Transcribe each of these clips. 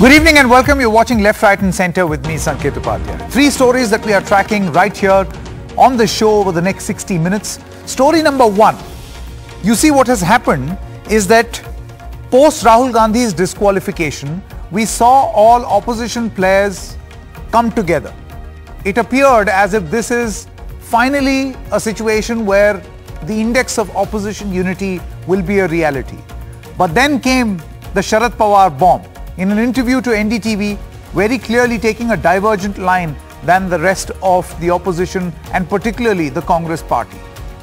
Good evening and welcome. You're watching Left, Right and Centre with me, Sanket Upadhyay. Three stories that we are tracking right here on the show over the next 60 minutes. Story number one. You see what has happened is that post Rahul Gandhi's disqualification, we saw all opposition players come together. It appeared as if this is finally a situation where the index of opposition unity will be a reality. But then came the Sharad Pawar bomb in an interview to NDTV, very clearly taking a divergent line than the rest of the opposition and particularly the Congress party.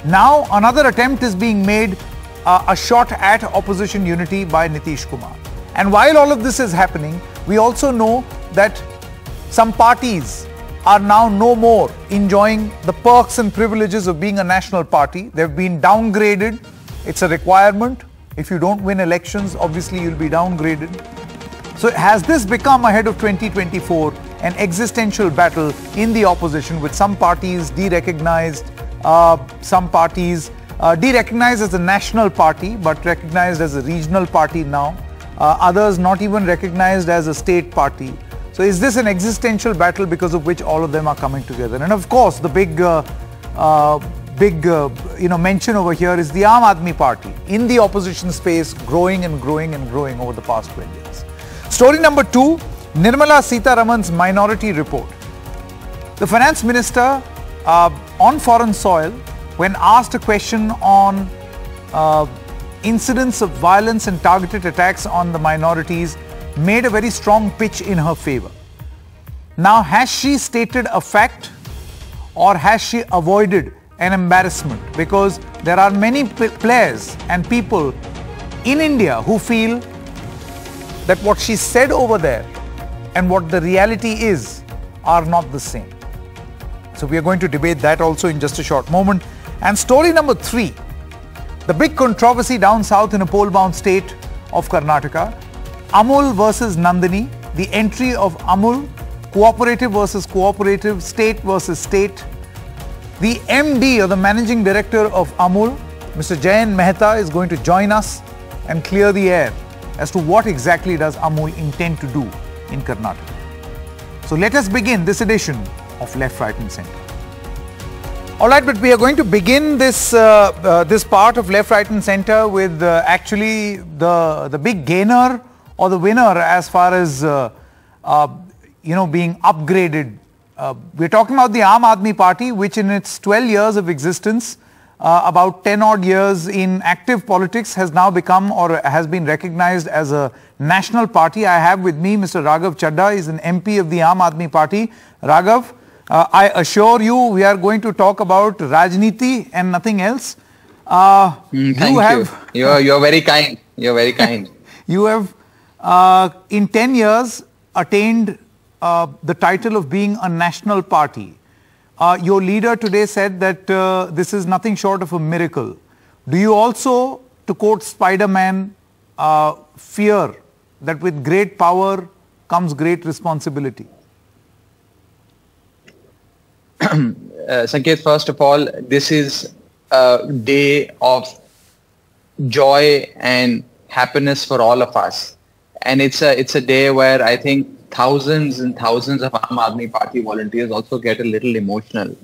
Now another attempt is being made, uh, a shot at opposition unity by Nitish Kumar. And while all of this is happening, we also know that some parties are now no more enjoying the perks and privileges of being a national party. They've been downgraded. It's a requirement. If you don't win elections, obviously you'll be downgraded. So has this become ahead of 2024 an existential battle in the opposition with some parties de-recognized, uh, some parties uh, de-recognized as a national party but recognized as a regional party now, uh, others not even recognized as a state party. So is this an existential battle because of which all of them are coming together? And of course the big uh, uh, big uh, you know mention over here is the Aam Aadmi Party in the opposition space growing and growing and growing over the past 20 years. Story number two, Nirmala Sitharaman's minority report. The finance minister uh, on foreign soil, when asked a question on uh, incidents of violence and targeted attacks on the minorities, made a very strong pitch in her favor. Now, has she stated a fact or has she avoided an embarrassment? Because there are many players and people in India who feel that what she said over there and what the reality is are not the same. So we are going to debate that also in just a short moment. And story number three, the big controversy down south in a poll-bound state of Karnataka, Amul versus Nandini, the entry of Amul, cooperative versus cooperative, state versus state. The MD or the managing director of Amul, Mr. Jayan Mehta is going to join us and clear the air as to what exactly does Amul intend to do in Karnataka. So let us begin this edition of Left, Right and Centre. All right, but we are going to begin this uh, uh, this part of Left, Right and Centre with uh, actually the the big gainer or the winner as far as uh, uh, you know being upgraded. Uh, we're talking about the Aam Aadmi Party, which in its 12 years of existence uh, about 10 odd years in active politics has now become or has been recognized as a national party. I have with me Mr. Raghav Chadha, is an MP of the Aam Aadmi Party. Raghav, uh, I assure you we are going to talk about Rajniti and nothing else. Uh, mm, thank you. Have, you. You're, you're very kind. You're very kind. you have, uh, in 10 years, attained uh, the title of being a national party. Uh, your leader today said that uh, this is nothing short of a miracle. Do you also, to quote Spider-Man, uh, fear that with great power comes great responsibility? Uh, Sanket, first of all, this is a day of joy and happiness for all of us. And it's a, it's a day where I think thousands and thousands of Aam Aadmi Party volunteers also get a little emotional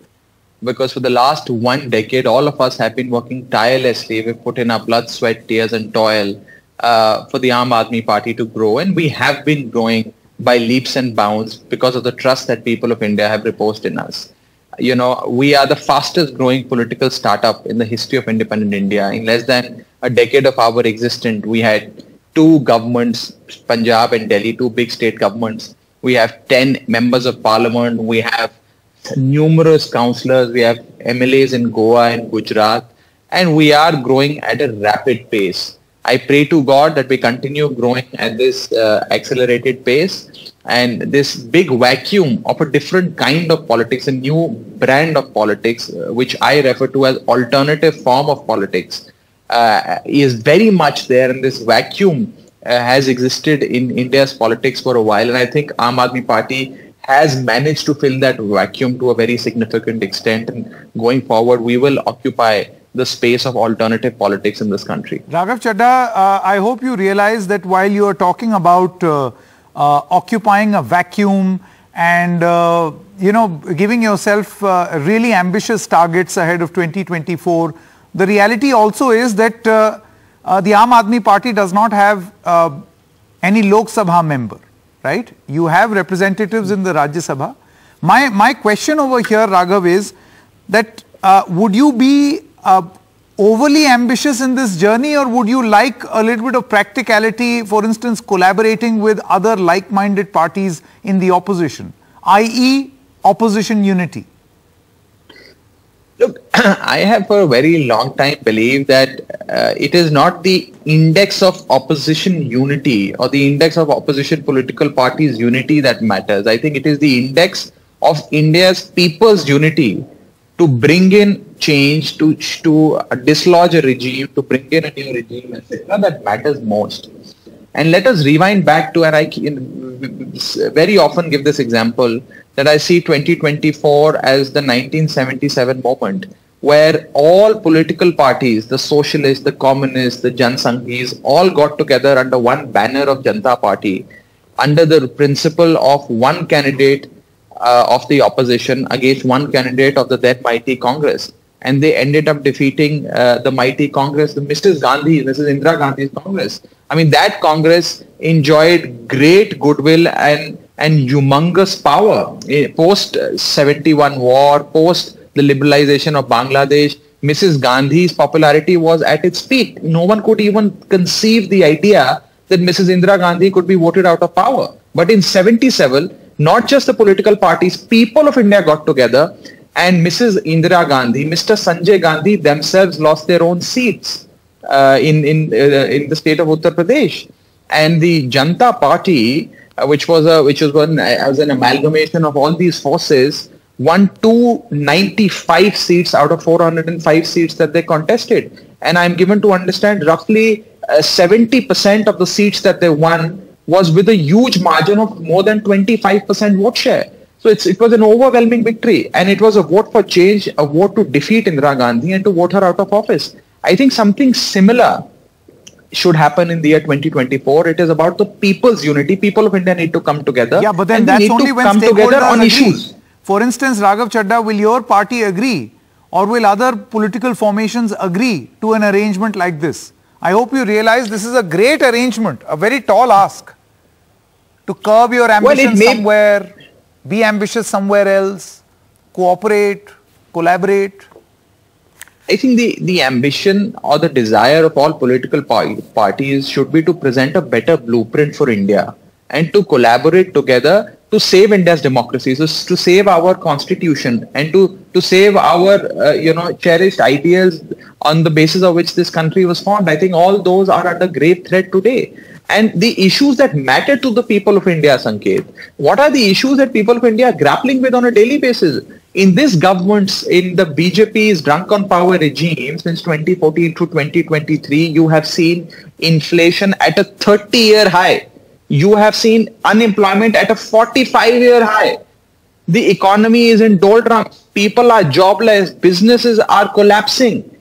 because for the last one decade, all of us have been working tirelessly. We've put in our blood, sweat, tears and toil uh, for the Aam Aadmi Party to grow. And we have been growing by leaps and bounds because of the trust that people of India have reposed in us. You know, we are the fastest growing political startup in the history of independent India. In less than a decade of our existence, we had two governments, Punjab and Delhi, two big state governments. We have 10 members of parliament. We have numerous councillors. We have MLAs in Goa and Gujarat. And we are growing at a rapid pace. I pray to God that we continue growing at this uh, accelerated pace and this big vacuum of a different kind of politics, a new brand of politics, uh, which I refer to as alternative form of politics, is very much there and this vacuum uh, has existed in India's politics for a while and I think Aam Aadmi Party has managed to fill that vacuum to a very significant extent and going forward we will occupy the space of alternative politics in this country. Raghav Chadha, uh, I hope you realize that while you are talking about uh, uh, occupying a vacuum and uh, you know giving yourself uh, really ambitious targets ahead of 2024 the reality also is that uh, uh, the Aam Aadmi Party does not have uh, any Lok Sabha member right you have representatives in the Rajya Sabha my my question over here Raghav is that uh, would you be uh, overly ambitious in this journey or would you like a little bit of practicality, for instance, collaborating with other like-minded parties in the opposition, i.e. opposition unity? Look, I have for a very long time believed that uh, it is not the index of opposition unity or the index of opposition political parties unity that matters. I think it is the index of India's people's unity to bring in change, to to dislodge a regime, to bring in a new regime, etc. That matters most. And let us rewind back to, and I very often give this example that I see 2024 as the 1977 moment where all political parties, the socialists, the communists, the Jansanghis, all got together under one banner of Janata Party under the principle of one candidate uh, of the opposition against one candidate of the then mighty Congress. And they ended up defeating uh, the mighty Congress, the Mrs. Gandhi, Mrs. Indira Gandhi's Congress. I mean, that Congress enjoyed great goodwill and, and humongous power eh, post 71 war, post the liberalization of Bangladesh. Mrs. Gandhi's popularity was at its peak. No one could even conceive the idea that Mrs. Indira Gandhi could be voted out of power. But in 77, not just the political parties, people of India got together and Mrs. Indira Gandhi, Mr. Sanjay Gandhi themselves lost their own seats uh, in, in, uh, in the state of Uttar Pradesh. And the Janta Party, uh, which was a, which was one, as an amalgamation of all these forces, won 295 seats out of 405 seats that they contested. And I'm given to understand roughly 70% uh, of the seats that they won was with a huge margin of more than 25% vote share. So it was an overwhelming victory and it was a vote for change, a vote to defeat Indira Gandhi and to vote her out of office. I think something similar should happen in the year 2024. It is about the people's unity. People of India need to come together. Yeah, but then that's only when come together on agree. issues. For instance, Raghav Chadha, will your party agree or will other political formations agree to an arrangement like this? I hope you realize this is a great arrangement, a very tall ask to curb your ambition well, somewhere, be ambitious somewhere else, cooperate, collaborate. I think the, the ambition or the desire of all political parties should be to present a better blueprint for India and to collaborate together to save India's democracy, so to save our constitution and to, to save our, uh, you know, cherished ideals on the basis of which this country was formed. I think all those are under grave threat today. And the issues that matter to the people of India, Sanket, what are the issues that people of India are grappling with on a daily basis? In this government's, in the BJP's drunk on power regime since 2014 to 2023, you have seen inflation at a 30-year high you have seen unemployment at a 45 year high. The economy is in doldrums. People are jobless. Businesses are collapsing.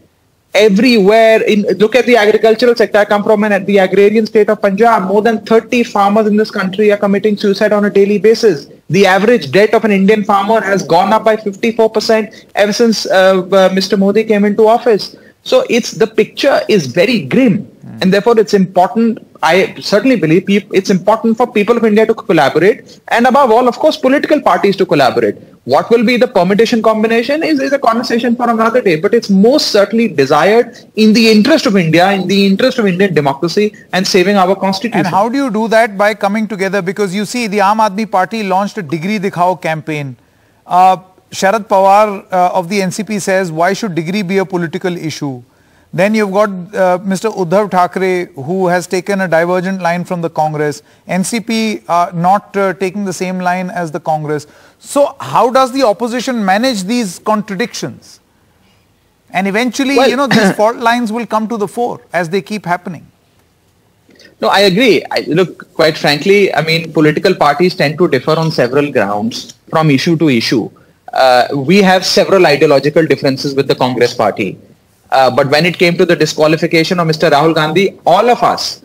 Everywhere in look at the agricultural sector. I come from an, the agrarian state of Punjab. More than 30 farmers in this country are committing suicide on a daily basis. The average debt of an Indian farmer has gone up by 54% ever since uh, uh, Mr. Modi came into office. So it's the picture is very grim. And therefore it's important I certainly believe it's important for people of India to collaborate and above all, of course, political parties to collaborate. What will be the permutation combination is, is a conversation for another day, but it's most certainly desired in the interest of India, in the interest of Indian democracy and saving our constitution. And how do you do that? By coming together because you see the Aam Aadmi Party launched a degree dikhao campaign. Uh, Sharad Pawar uh, of the NCP says, why should degree be a political issue? Then you've got uh, Mr. Uddhav Thackeray who has taken a divergent line from the Congress. NCP uh, not uh, taking the same line as the Congress. So how does the opposition manage these contradictions? And eventually, well, you know, these fault lines will come to the fore as they keep happening. No, I agree. I, look, quite frankly, I mean, political parties tend to differ on several grounds from issue to issue. Uh, we have several ideological differences with the Congress party. Uh, but when it came to the disqualification of Mr. Rahul Gandhi, all of us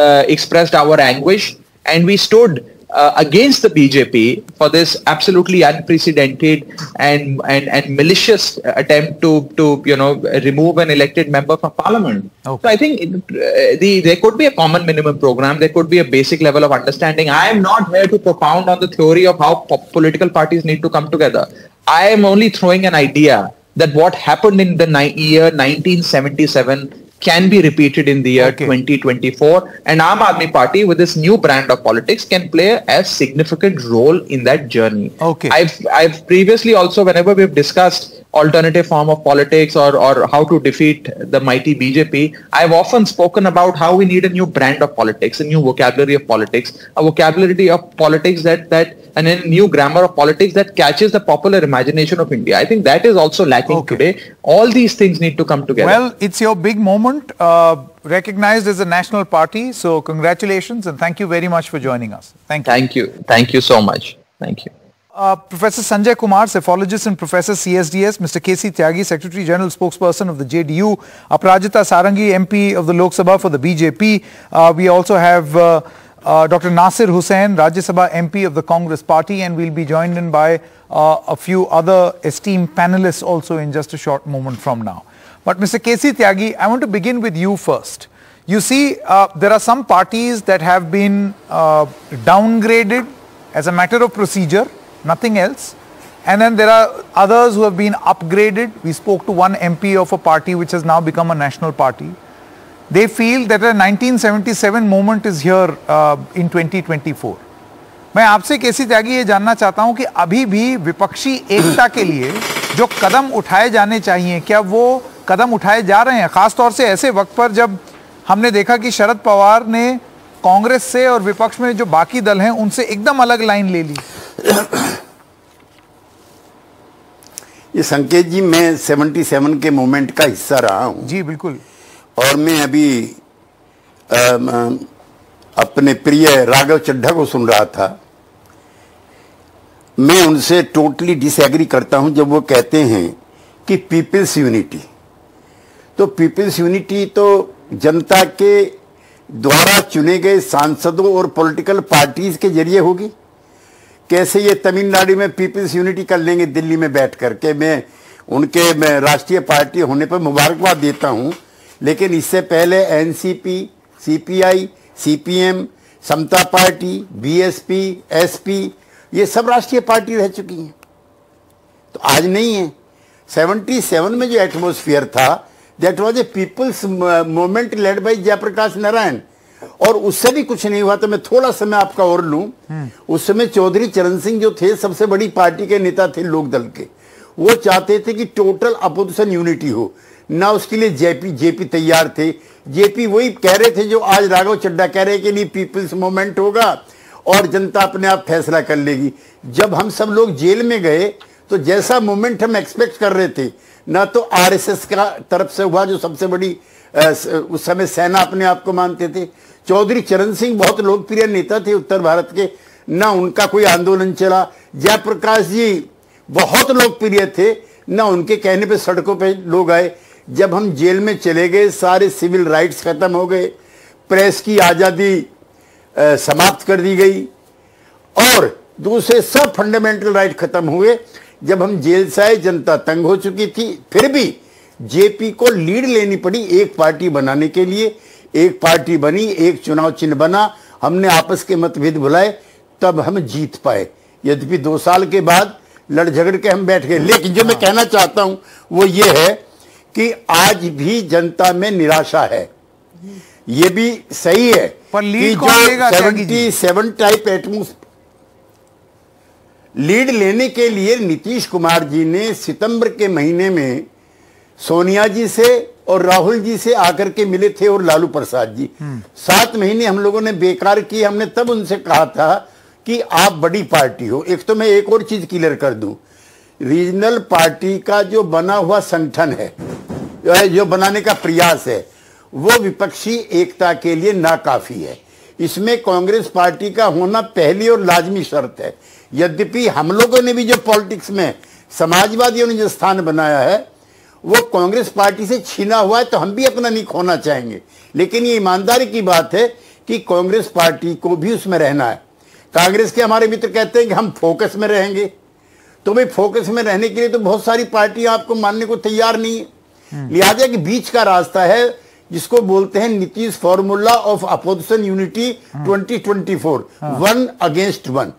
uh, expressed our anguish and we stood uh, against the BJP for this absolutely unprecedented and, and and malicious attempt to to you know remove an elected member from parliament. Okay. So I think it, uh, the there could be a common minimum program. There could be a basic level of understanding. I am not here to propound on the theory of how po- political parties need to come together. I am only throwing an idea that what happened in the ni- year 1977 can be repeated in the year okay. 2024 and Aam Aadmi Party with this new brand of politics can play a significant role in that journey. Okay. I've I've previously also whenever we've discussed alternative form of politics or, or how to defeat the mighty BJP, I've often spoken about how we need a new brand of politics, a new vocabulary of politics, a vocabulary of politics that that and a new grammar of politics that catches the popular imagination of India. I think that is also lacking okay. today. All these things need to come together. Well, it's your big moment, uh, recognized as a national party. So congratulations and thank you very much for joining us. Thank you. Thank you. Thank you so much. Thank you. Uh, Professor Sanjay Kumar, psephologist and Professor CSDS, Mr. K.C. Tyagi, Secretary General Spokesperson of the JDU, Aparajita Sarangi, MP of the Lok Sabha for the BJP. Uh, we also have uh, uh, Dr. Nasir Hussain, Rajya Sabha MP of the Congress Party, and we'll be joined in by uh, a few other esteemed panelists also in just a short moment from now. But Mr. K.C. Tyagi, I want to begin with you first. You see, uh, there are some parties that have been downgraded as a matter of procedure nothing else. And then there are others who have been upgraded. We spoke to one MP of a party which has now become a national party. They feel that a 1977 moment is here uh, in 2024. मैं आपसे केसी त्यागी ये जानना चाहता हूं कि अभी भी विपक्षी एकता के लिए जो कदम उठाए जाने चाहिए क्या वो कदम उठाए जा रहे हैं। खासतौर से ऐसे वक्त पर जब हमने देखा कि शरद पवार ने कांग्रेस से और विपक्ष में जो बाकी दल हैं उनसे एकदम अलग लाइन ले ली। ये संकेत जी मैं 77 के मोमेंट का हिस्सा रहा हूँ। जी बिल्कुल। और मैं अभी आ, अपने प्रिय राघव चड्ढा को सुन रहा था। मैं उनसे टोटली डिसएग्री करता हूँ जब वो कहते हैं कि पीपल्स यूनिटी तो पीपल्स यूनिटी तो जनता के द्वारा चुने गए सांसदों और पॉलिटिकल पार्टीज़ के ज़रिए होगी। कैसे ये तमिलनाडु में पीपल्स यूनिटी कर लेंगे दिल्ली में बैठ करके? मैं उनके, मैं राष्ट्रीय पार्टी होने पर मुबारकबाद देता हूँ, लेकिन इससे पहले NCP, CPI, CPM, Samata party, BSP, SP, ये सब राष्ट्रीय पार्टी रह चुकी हैं। तो आज नहीं है। 77 में जो एटमोस्फियर था that was a people's movement led by Jayaprakash Narayan और उससे भी कुछ नहीं हुआ तो मैं थोड़ा समय आपका और लूँ। उस समय चौधरी चरण सिंह जो थे सबसे बड़ी पार्टी के नेता थे लोकदल के। वो चाहते थे कि टोटल अपोजिशन यूनिटी हो। ना उसके लिए जेपी जेपी तैयार थे। जेपी वही कह रहे थे जो आज राघव चड्डा कह रहे कि नहीं पीपल्स मूवमेंट होगा और जनता अपने आप फैसला कर लेगी। जब हम सब लोग जेल में गए तो जैसा मूवमेंट हम एक्सपेक्ट कर रहे थे ना तो आरएसएस का तरफ़ से हुआ, जो सबसे बड़ी उस समय सेना अपने आप को मानते थे। चौधरी चरण सिंह बहुत लोकप्रिय नेता थे उत्तर भारत के। ना उनका कोई आंदोलन चला। जयप्रकाश जी बहुत लोकप्रिय थे। ना उनके कहने पे सड़कों पे लोग आए। जब हम जेल में चले गए, सारे सिविल राइट्स खत्म हो गए। प्रेस की आज़ादी समाप्त कर दी गई। और दूसरे सब फंडामेंटल राइट खत्म हुए। जब हम जेल से आए जनता तंग हो चुकी थी। फिर भी जेपी को लीड लेनी पड़ी एक पार्टी बनाने के लिए। एक पार्टी बनी एक चुनाव चिन्ह बना। हमने आपस के मतभेद बुलाए तब हम जीत पाए। यद्यपि दो साल के बाद लड़ झगड़ के हम बैठ गए। लेकिन जो मैं कहना चाहता हूँ वो ये है कि आज भी जनता में निराशा है। ये भी सही है पर लीड कि जो सेवेंटी सेवन टाइप एटमोस लीड लेने के लिए नीतीश कुमार जी ने सितंबर के महीने में सोनिया जी से और राहुल जी से आकर के मिले थे और लालू प्रसाद जी। सात महीने हम लोगों ने बेकार किए। हमने तब उनसे कहा था कि आप बड़ी पार्टी हो। एक तो मैं एक और चीज़ क्लियर कर दूँ। रीजनल पार्टी का जो बना हुआ संगठन है जो बनाने का प्रयास है वो विपक्षी एकता के लिए नाकाफी है। इसमें कांग्रेस पार्टी का होना पहली और लाजमी शर्त है। यद्यपि हम लोगों ने भी जो पॉलिटिक्स में समाजवादियों ने जो स्थान बनाया है वो कांग्रेस पार्टी से छीना हुआ है तो हम भी अपना नहीं खोना चाहेंगे। लेकिन ये ईमानदारी की बात है कि कांग्रेस पार्टी को भी उसमें रहना है। कांग्रेस के हमारे मित्र कहते हैं कि हम फोकस में रहेंगे। तो भाई फोकस में रहने के लिए तो बहुत सारी पार्टियाँ आपको मानने को तैयार नहीं है। लिहाजा कि बीच का रास्ता है जिसको बोलते हैं Nitish formula of opposition unity 2024 one against one.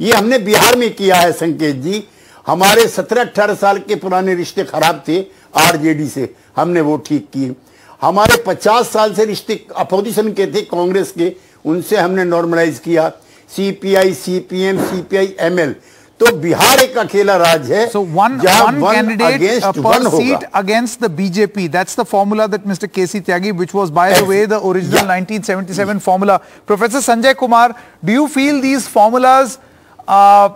ये हमने बिहार में किया है संकेत जी। हमारे सत्रह अठारह साल के पुराने रिश्ते खराब थे आरजेडी से। हमने वो ठीक किए। हमारे पचास साल से रिश्ते अपोजिशन के थे कांग्रेस के। उनसे हमने नॉर्मलाइज किया। CPI CPM CPI ML. तो बिहार एक अकेला राज्य है so one one candidate per seat against the BJP that's the formula that mister KC Tyagi which was by the way the original 1977 formula professor Sanjay Kumar do you feel these formulas uh,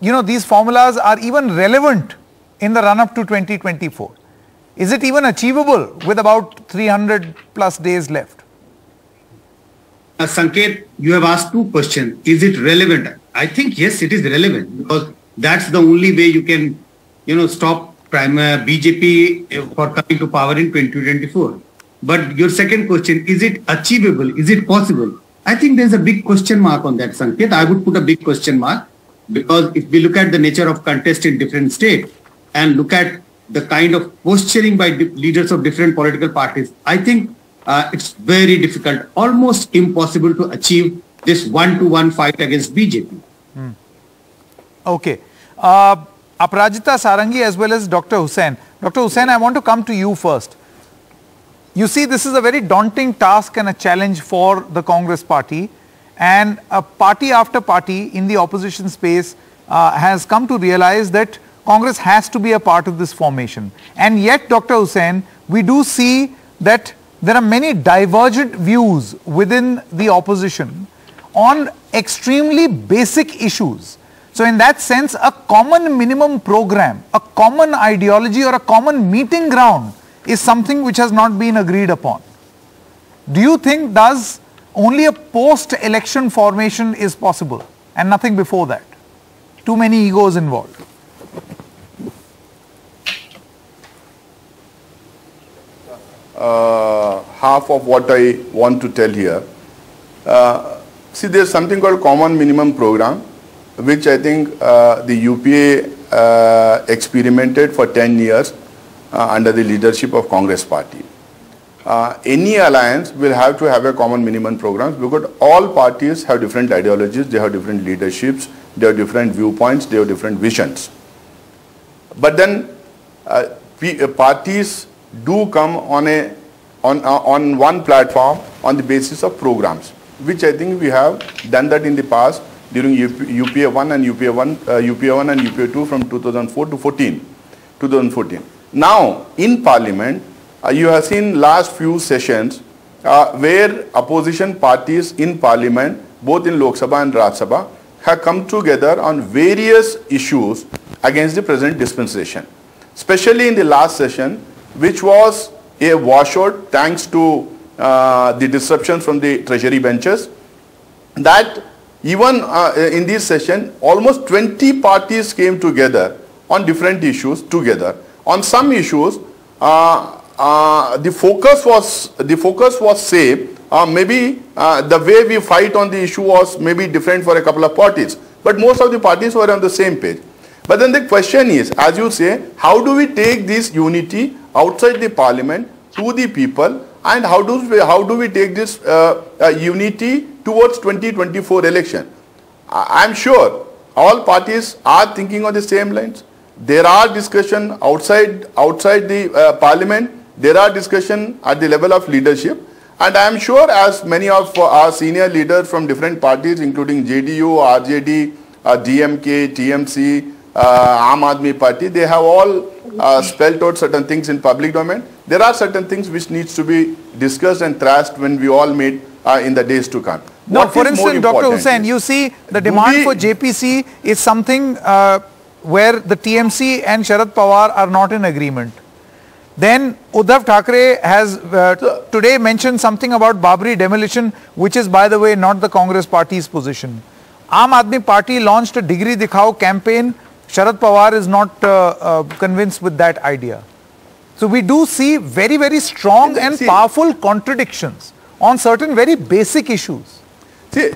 you know, these formulas are even relevant in the run-up to 2024? Is it even achievable with about 300 plus days left? Uh, Sanket, you have asked two questions. Is it relevant? I think yes, it is relevant because that's the only way you can, you know, stop prime, uh, BJP uh, for coming to power in 2024. But your second question, is it achievable? Is it possible? I think there's a big question mark on that, Sanket. I would put a big question mark because if we look at the nature of contest in different states and look at the kind of posturing by leaders of different political parties, I think uh, it's very difficult, almost impossible to achieve this one-to-one fight against BJP. Okay. Uh, Aparajita Sarangi as well as Dr. Hussain. Dr. Hussain, I want to come to you first. You see, this is a very daunting task and a challenge for the Congress party. And a party after party in the opposition space uh, has come to realize that Congress has to be a part of this formation. And yet, Dr. Hussain, we do see that there are many divergent views within the opposition on extremely basic issues. So in that sense, a common minimum program, a common ideology or a common meeting ground is something which has not been agreed upon. Do you think does only a post-election formation is possible and nothing before that? Too many egos involved. uh, half of what I want to tell here. Uh, see, there's something called Common Minimum Program, which I think uh, the UPA uh, experimented for 10 years under the leadership of Congress Party. Uh, any alliance will have to have a common minimum programs because all parties have different ideologies, they have different leaderships, they have different viewpoints, they have different visions. But then uh, uh, parties do come on a on uh, on one platform on the basis of programs, which I think we have done that in the past during UP, UPA 1 and UPA 1, uh, UPA 1 and UPA 2 from 2004 to 14, 2014. Now in Parliament, uh, you have seen last few sessions uh, where opposition parties in Parliament, both in Lok Sabha and Rajya Sabha, have come together on various issues against the present dispensation. Especially in the last session, which was a washout thanks to uh, the disruption from the treasury benches, that even uh, in this session, almost 20 parties came together on different issues together. On some issues, uh, uh, the focus was the focus was same. Uh, maybe uh, the way we fight on the issue was maybe different for a couple of parties, but most of the parties were on the same page. But then the question is, as you say, how do we take this unity outside the parliament to the people, and how do we, how do we take this uh, uh, unity towards 2024 election? I am sure all parties are thinking on the same lines. There are discussion outside outside the uh, parliament. There are discussion at the level of leadership. And I am sure as many of our senior leaders from different parties, including JDU, RJD, uh, DMK, TMC, uh, Aam Aadmi Party, they have all uh, spelled out certain things in public domain. There are certain things which needs to be discussed and thrashed when we all meet uh, in the days to come. No, What for instance, Dr. Hussain, you see the demand we- for JPC is something uh, where the TMC and Sharad Pawar are not in agreement. Then Uddhav Thackeray has uh, today mentioned something about Babri demolition, which is, by the way, not the Congress party's position. Aam Aadmi Party launched a degree dikhao campaign. Sharad Pawar is not uh, uh, convinced with that idea. So we do see very, very strong and See- powerful contradictions on certain very basic issues. See,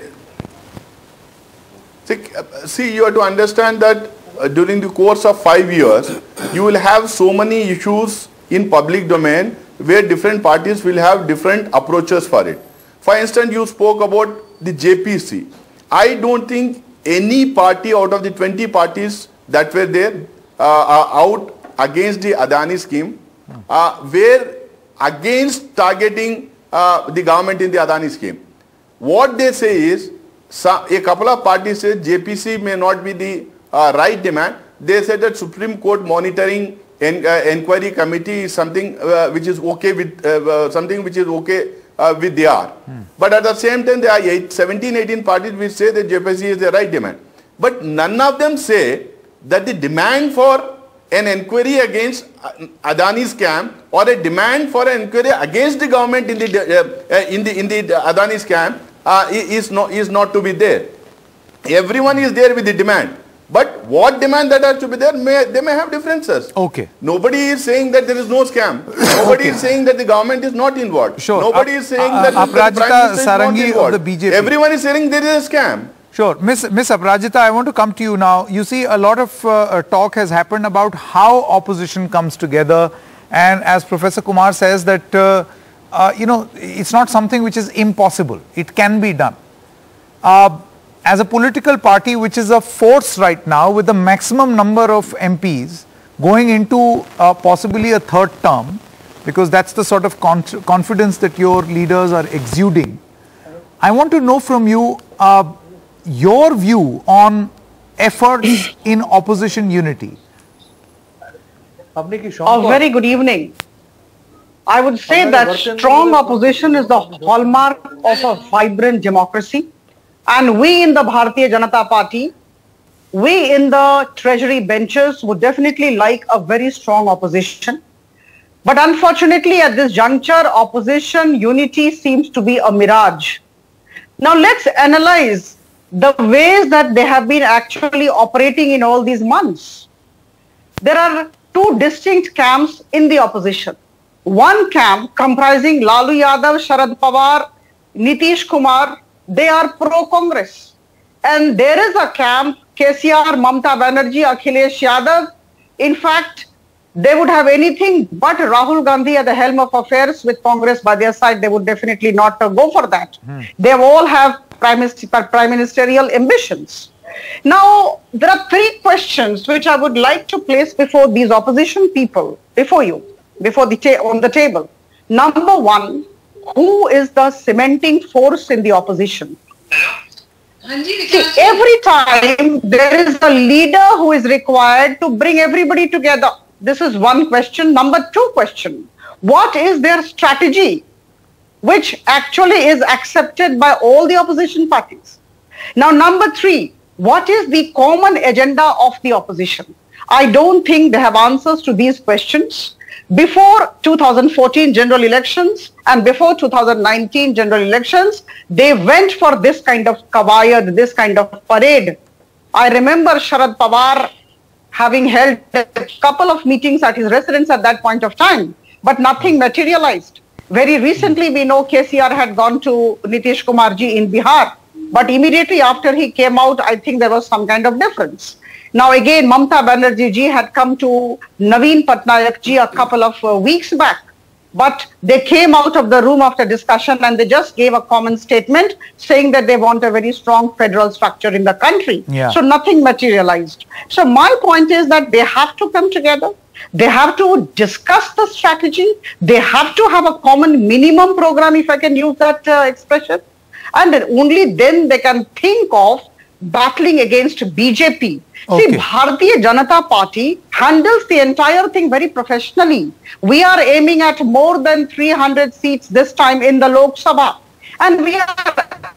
See, uh, see, you have to understand that uh, during the course of five years, you will have so many issues in public domain where different parties will have different approaches for it. For instance, you spoke about the JPC. I don't think any party out of the 20 parties that were there uh, are out against the Adani scheme uh, were against targeting uh, the government in the Adani scheme. What they say is, a couple of parties say JPC may not be the uh, right demand. They said that Supreme Court monitoring en- uh, inquiry committee is something uh, which is okay with uh, uh, something which is okay uh, with DR. But at the same time, there are eight, 17, 18 parties which say that JPC is the right demand. But none of them say that the demand for an inquiry against uh, Adani scam or a demand for an inquiry against the government in the uh, in the in the Adani scam uh, is not is not to be there. Everyone is there with the demand. But what demand that has to be there, may, they may have differences. Okay. Nobody is saying that there is no scam. Nobody is saying that the government is not involved. Sure. Nobody Ap- is saying uh, that the Prime is not Sarangi of involved. the BJP. Everyone is saying there is a scam. Sure. Miss, Miss Aparajita, I want to come to you now. You see, a lot of uh, uh, talk has happened about how opposition comes together. And as Professor Kumar says that, uh, uh, you know, it's not something which is impossible. It can be done. Uh, as a political party which is a force right now with the maximum number of MPs going into uh, possibly a third term, because that's the sort of con- confidence that your leaders are exuding. I want to know from you uh, your view on efforts in opposition unity. A very good evening. I would say that strong opposition is the hallmark of a vibrant democracy. And we in the Bharatiya Janata Party, we in the treasury benches would definitely like a very strong opposition. But unfortunately, at this juncture, opposition unity seems to be a mirage. Now let's analyze the ways that they have been actually operating in all these months. There are two distinct camps in the opposition. One camp comprising Lalu Yadav, Sharad Pawar, Nitish Kumar, they are pro-Congress. And there is a camp, KCR, Mamta Banerjee, Akhilesh Yadav. In fact, they would have anything but Rahul Gandhi at the helm of affairs with Congress by their side. They would definitely not uh, go for that. They all have prime, prime ministerial ambitions. Now, there are three questions which I would like to place before these opposition people, before you, before the ta- on the table. Number one, who is the cementing force in the opposition? See, every time there is a leader who is required to bring everybody together. This is one question. Number two question, what is their strategy which actually is accepted by all the opposition parties? Now, number three, what is the common agenda of the opposition? I don't think they have answers to these questions. Before 2014 general elections and before 2019 general elections, they went for this kind of kavayad, this kind of parade. I remember Sharad Pawar having held a couple of meetings at his residence at that point of time, but nothing materialized. Very recently, we know KCR had gone to Nitish Kumarji in Bihar, but immediately after he came out, I think there was some kind of difference. Now again, Mamta Banerjee ji had come to Naveen Patnaik ji a couple of uh, weeks back, but they came out of the room after discussion and they just gave a common statement saying that they want a very strong federal structure in the country. Yeah. So nothing materialized. So my point is that they have to come together. They have to discuss the strategy. They have to have a common minimum program, if I can use that uh, expression. And then only then they can think of battling against BJP. Okay. See, Bharatiya Janata Party handles the entire thing very professionally. We are aiming at more than 300 seats this time in the Lok Sabha. And we are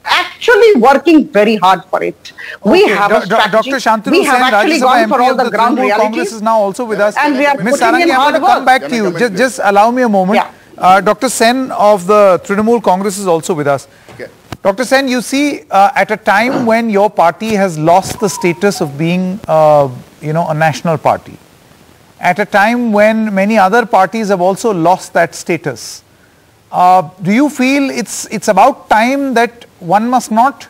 actually working very hard for it. We have Do- a strategy. Dr. Shantanu we have Sen, actually Rajya gone Sabha for all the the ground Trinamool realities. Congress is now also with us. And we are Ms. putting Sarangi, in I want hard to come work. back to you. Just, just allow me a moment. Yeah. Uh, Dr. Sen of the Trinamool Congress is also with us. Okay. Dr. Sen, you see, uh, at a time when your party has lost the status of being, uh, you know, a national party, at a time when many other parties have also lost that status, uh, do you feel it's it's about time that one must not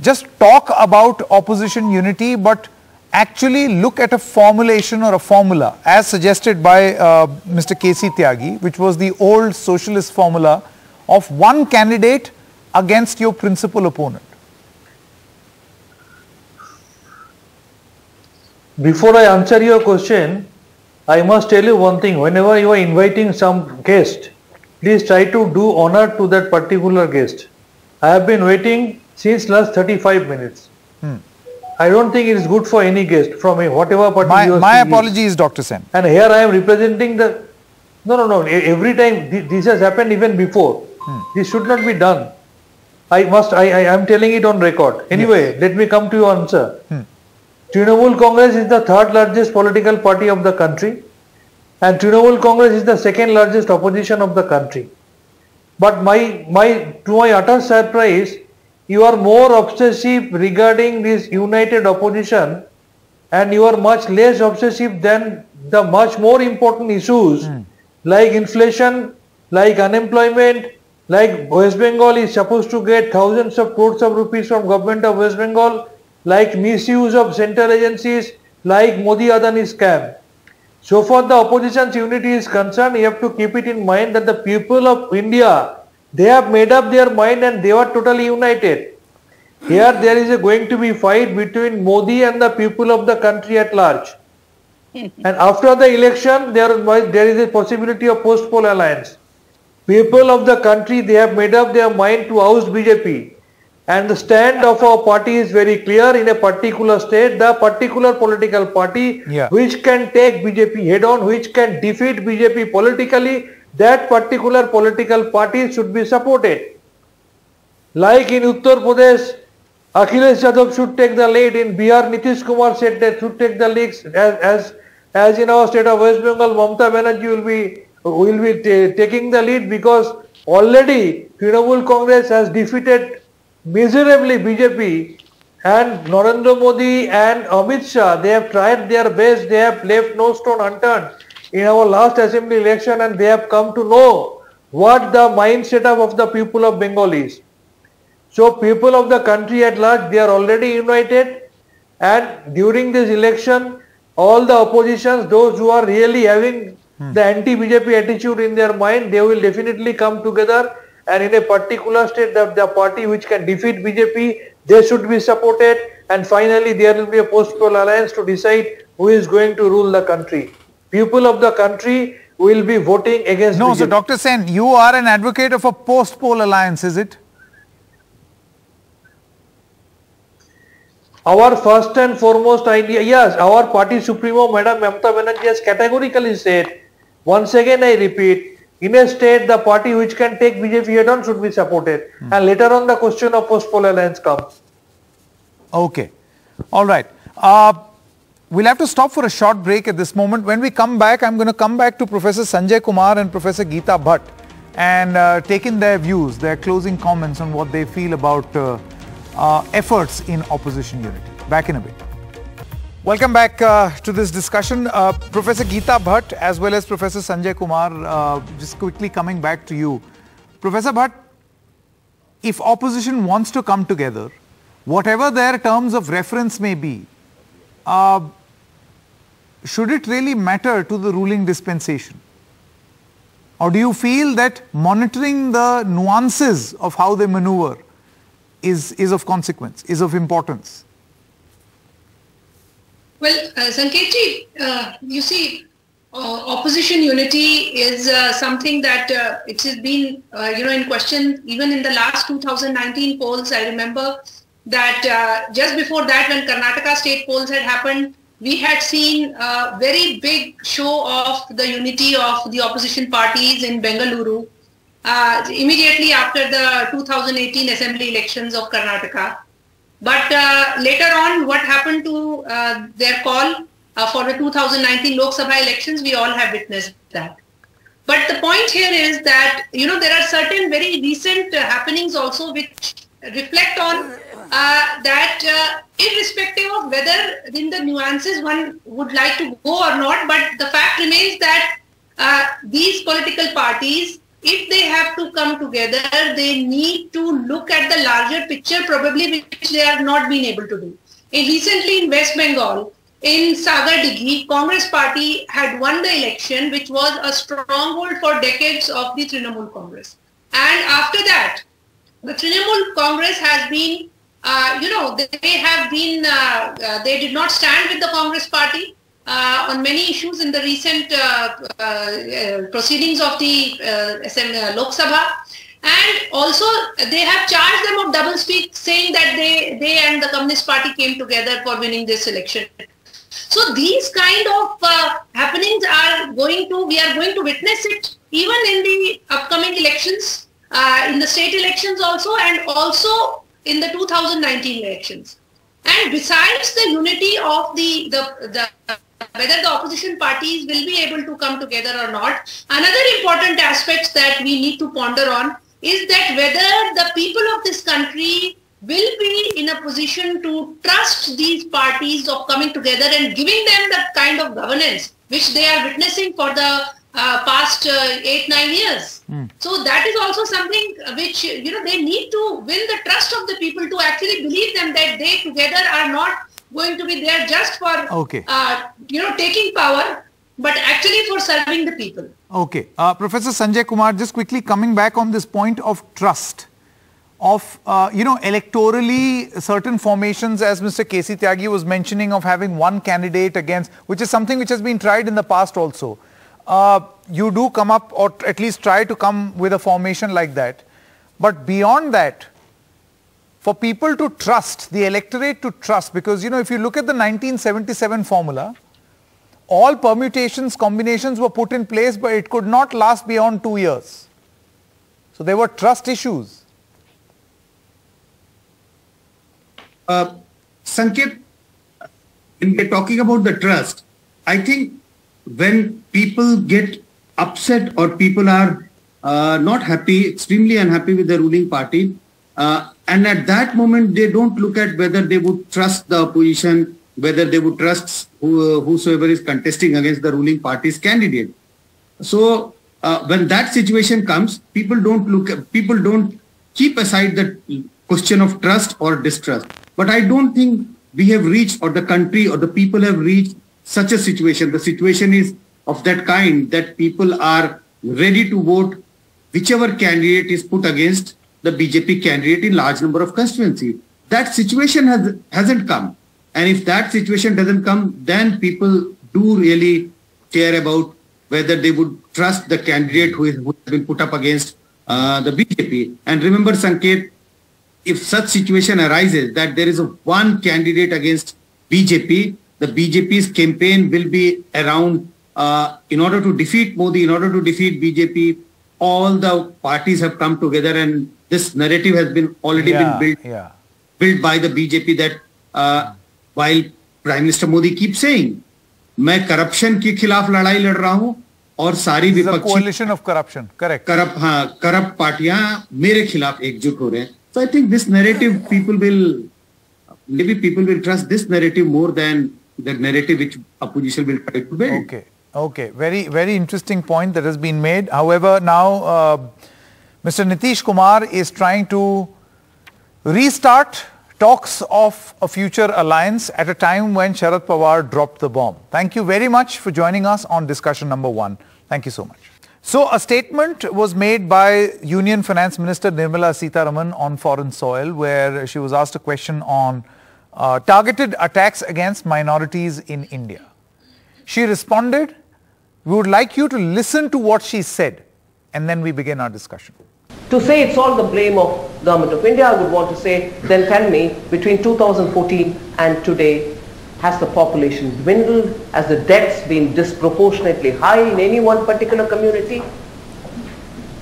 just talk about opposition unity, but actually look at a formulation or a formula as suggested by uh, Mr. K.C. Tyagi, which was the old socialist formula of one candidate against your principal opponent? Before I answer your question, I must tell you one thing. Whenever you are inviting some guest, please try to do honor to that particular guest. I have been waiting since last 35 minutes. Hmm. I don't think it is good for any guest from whatever party My, my apologies, Dr. Sen. And here I am representing the... No, no, no. Every time this has happened even before. Hmm. This should not be done. I must, I, I am telling it on record. Anyway, yes. let me come to your answer. Hmm. Trinamool Congress is the third largest political party of the country and Trinamool Congress is the second largest opposition of the country. But my, my, to my utter surprise, you are more obsessive regarding this united opposition and you are much less obsessive than the much more important issues mm. like inflation, like unemployment, like West Bengal is supposed to get thousands of crores of rupees from government of West Bengal, like misuse of central agencies, like Modi Adani scam. So far the opposition's unity is concerned, you have to keep it in mind that the people of India, they have made up their mind and they are totally united. Here there is a going to be fight between Modi and the people of the country at large. and after the election, there, there is a possibility of post-poll alliance. People of the country, they have made up their mind to oust BJP. And the stand of our party is very clear in a particular state, the particular political party yeah. which can take BJP head on, which can defeat BJP politically, that particular political party should be supported. Like in Uttar Pradesh, Akhilesh Yadav should take the lead. In Bihar, Nitish Kumar said that should take the lead as, as, as in our state of West Bengal, Mamta Banerjee will be, will be taking the lead because already Trinamool Congress has defeated miserably BJP and Narendra Modi and Amit Shah, they have tried their best, they have left no stone unturned in our last assembly election and they have come to know what the mindset of the people of Bengal is. So people of the country at large, they are already united and during this election, all the oppositions, those who are really having. Hmm. the anti-BJP attitude in their mind, they will definitely come together and in a particular state the, the party which can defeat BJP, they should be supported and finally there will be a post-poll alliance to decide who is going to rule the country. People of the country will be voting against No, BJP. so Dr. Sen, you are an advocate of a post-poll alliance, is it? Our first and foremost idea, yes, our party supremo, Madam Mamta Banerjee has categorically said, once again I repeat, in a state the party which can take BJP head on should be supported. Hmm. And later on the question of post-poll alliance comes. Okay. All right. Uh, we'll have to stop for a short break at this moment. When we come back, I'm going to come back to Professor Sanjay Kumar and Professor Geeta Bhatt and uh, take in their views, their closing comments on what they feel about uh, uh efforts in opposition unity. Back in a bit. Welcome back uh, to this discussion. Uh, Professor Geeta Bhatt as well as Professor Sanjay Kumar, uh, just quickly coming back to you. Professor Bhatt, if opposition wants to come together, whatever their terms of reference may be, uh, should it really matter to the ruling dispensation? Or do you feel that monitoring the nuances of how they maneuver is, is of consequence, is of importance? Well, uh, Sanketji, uh, you see, uh, opposition unity is uh, something that uh, it has been, uh, you know, in question even in the last 2019 polls. I remember that uh, just before that, when Karnataka state polls had happened, we had seen a very big show of the unity of the opposition parties in Bengaluru immediately after the 2018 assembly elections of Karnataka. But uh, later on, what happened to uh, their call uh, for the 2019 Lok Sabha elections, we all have witnessed that. But the point here is that, you know, there are certain very recent uh, happenings also which reflect on uh, that uh, irrespective of whether in the nuances one would like to go or not, but the fact remains that these political parties if they have to come together, they need to look at the larger picture, probably which they have not been able to do. And recently in West Bengal, in Sagar Dighi, Congress party had won the election, which was a stronghold for decades of the Trinamool Congress. And after that, the Trinamool Congress has been, uh, you know, they have been, uh, uh, they did not stand with the Congress party on many issues in the recent uh, uh, proceedings of the uh, Lok Sabha. And also, they have charged them of double speak, saying that they, they and the Communist Party came together for winning this election. So these kind of uh, happenings are going to, we are going to witness it even in the upcoming elections, uh, in the state elections also, and also in the 2019 elections. And besides the unity of the, the, the whether the opposition parties will be able to come together or not, another important aspect that we need to ponder on is that whether the people of this country will be in a position to trust these parties of coming together and giving them the kind of governance which they are witnessing for the uh, past uh, eight nine years. Mm. So that is also something which you know they need to win the trust of the people to actually believe them that they together are not going to be there just for okay. uh, you know taking power but actually for serving the people. Okay. Uh, Professor Sanjay Kumar, just quickly coming back on this point of trust of, uh, you know, electorally certain formations as Mr. K.C. Tyagi was mentioning of having one candidate against, which is something which has been tried in the past also. Uh, you do come up or at least try to come with a formation like that. But beyond that, for people to trust, the electorate to trust, because, you know, if you look at the 1977 formula, all permutations, combinations were put in place, but it could not last beyond two years. So there were trust issues. Uh, Sanket, we're talking about the trust, I think when people get upset or people are uh, not happy, extremely unhappy with the ruling party, uh, and at that moment they don't look at whether they would trust the opposition, whether they would trust who, whosoever is contesting against the ruling party's candidate. So uh, when that situation comes, people don't look, people don't keep aside the question of trust or distrust. But I don't think we have reached or the country or the people have reached such a situation. The situation is of that kind that people are ready to vote whichever candidate is put against the BJP candidate in large number of constituencies. That situation has, hasn't come. And if that situation doesn't come, then people do really care about whether they would trust the candidate who, is, who has been put up against uh, the BJP. And remember, Sanket, if such situation arises that there is a one candidate against BJP, the BJP's campaign will be around uh, in order to defeat Modi, in order to defeat BJP, all the parties have come together and this narrative has been already yeah, been built, yeah. built by the BJP that uh, while Prime Minister Modi keeps saying, मैं corruption के खिलाफ लड़ाई लड़ रहा हूँ और सारी विपक्षी कोalition of corruption correct करप हाँ करप्ट पार्टियाँ मेरे खिलाफ एकजुट हो रहे हैं So I think this narrative people will, maybe people will trust this narrative more than the narrative which opposition will try to build. Okay. Okay. Very, very interesting point that has been made. However, now uh, Mr. Nitish Kumar is trying to restart talks of a future alliance at a time when Sharad Pawar dropped the bomb. Thank you very much for joining us on discussion number one. Thank you so much. So a statement was made by Union Finance Minister Nirmala Sitharaman on foreign soil where she was asked a question on uh, targeted attacks against minorities in India. She responded, we would like you to listen to what she said and then we begin our discussion. To say it's all the blame of government of India, I would want to say, then tell me between 2014 and today, has the population dwindled? Has the deaths been disproportionately high in any one particular community?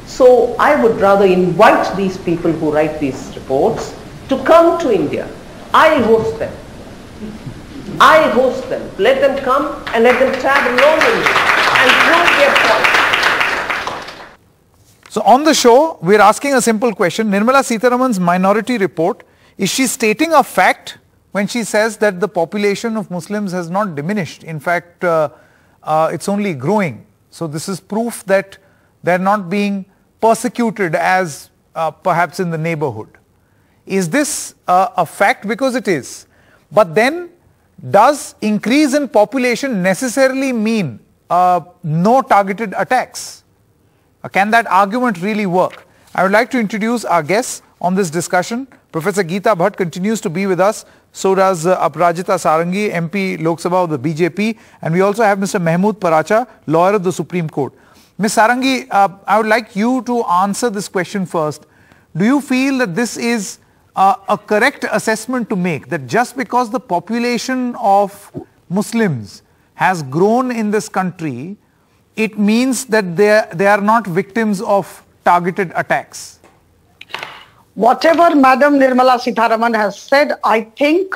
So I would rather invite these people who write these reports to come to India. I'll host them. I host them. Let them come and let them travel along with me and prove their point. So on the show, we're asking a simple question. Nirmala Sitharaman's minority report, is she stating a fact when she says that the population of Muslims has not diminished. In fact, uh, uh, it's only growing. So this is proof that they're not being persecuted as uh, perhaps in the neighborhood. Is this uh, a fact? Because it is. But then does increase in population necessarily mean uh, no targeted attacks? Uh, can that argument really work? I would like to introduce our guests on this discussion. Professor Geeta Bhatt continues to be with us. So does uh, Sarangi, MP Lok Sabha of the BJP. And we also have Mr. Mahmood Paracha, lawyer of the Supreme Court. Ms. Sarangi, uh, I would like you to answer this question first. Do you feel that this is uh, a correct assessment to make that just because the population of Muslims has grown in this country, it means that they are, they are not victims of targeted attacks. Whatever Madam Nirmala Sitharaman has said, I think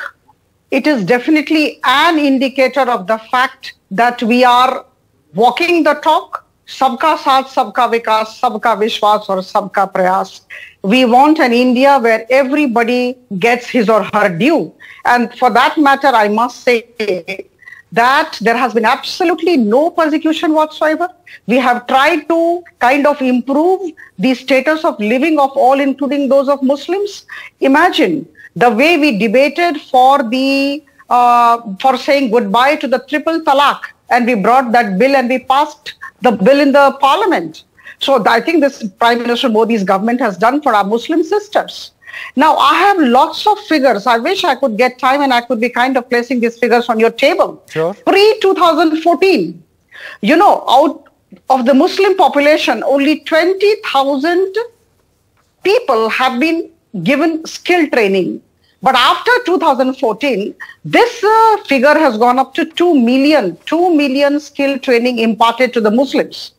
it is definitely an indicator of the fact that we are walking the talk. Sabka Saath, Sabka Vikas, Sabka Vishwas or Sabka Prayas. We want an India where everybody gets his or her due. And for that matter, I must say that there has been absolutely no persecution whatsoever we have tried to kind of improve the status of living of all including those of muslims imagine the way we debated for the uh, for saying goodbye to the triple talaq and we brought that bill and we passed the bill in the parliament. So I think this Prime Minister Modi's government has done for our Muslim sisters. Now I have lots of figures. I wish I could get time and I could be kind of placing these figures on your table. Sure. Pre-2014, you know, out of the Muslim population, only 20,000 people have been given skill training. But after 2014, this uh, figure has gone up to 2 million, 2 million skill training imparted to the Muslims.